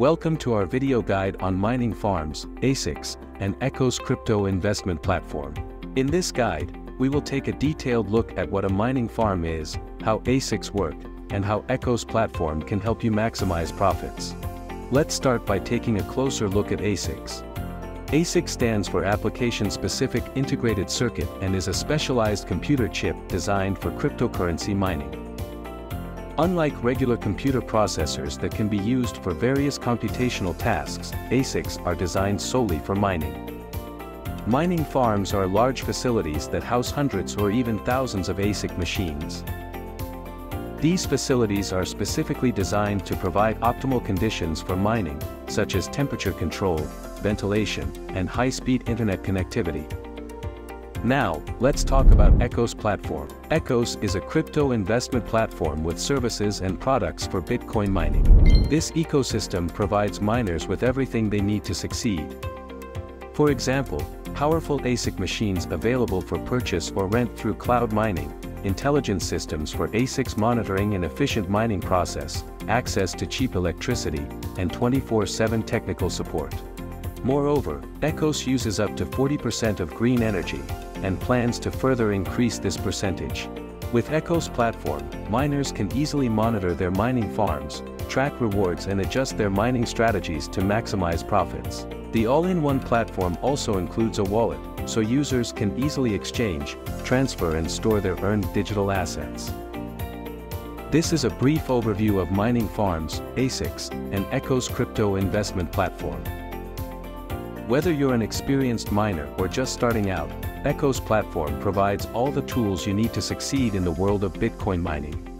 Welcome to our video guide on mining farms, ASICs, and ECOS crypto investment platform. In this guide, we will take a detailed look at what a mining farm is, how ASICs work, and how ECOS platform can help you maximize profits. Let's start by taking a closer look at ASICs. ASIC stands for Application Specific Integrated Circuit and is a specialized computer chip designed for cryptocurrency mining. Unlike regular computer processors that can be used for various computational tasks, ASICs are designed solely for mining. Mining farms are large facilities that house hundreds or even thousands of ASIC machines. These facilities are specifically designed to provide optimal conditions for mining, such as temperature control, ventilation, and high-speed internet connectivity. Now, let's talk about ECOS platform. ECOS is a crypto investment platform with services and products for Bitcoin mining. This ecosystem provides miners with everything they need to succeed. For example, powerful ASIC machines available for purchase or rent through cloud mining, intelligence systems for ASICs monitoring an efficient mining process, access to cheap electricity, and 24-7 technical support. Moreover, ECOS uses up to 40% of green energy, and plans to further increase this percentage. With ECOS platform, miners can easily monitor their mining farms, track rewards and adjust their mining strategies to maximize profits. The all-in-one platform also includes a wallet, so users can easily exchange, transfer and store their earned digital assets. This is a brief overview of mining farms, ASICs, and ECOS crypto investment platform. Whether you're an experienced miner or just starting out, ECOS platform provides all the tools you need to succeed in the world of Bitcoin mining.